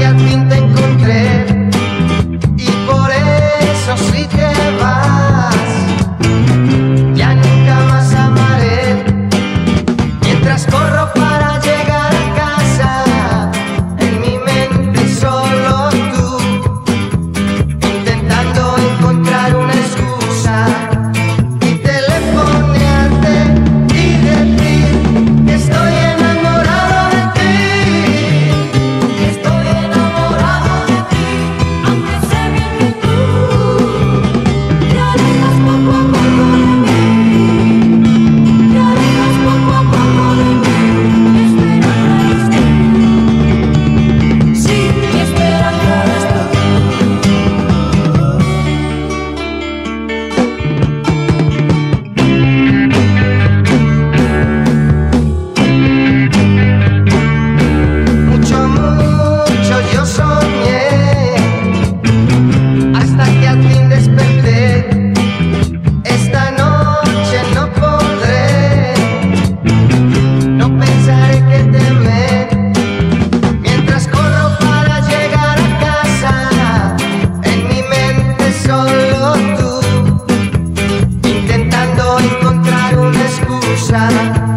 yeah me Bye.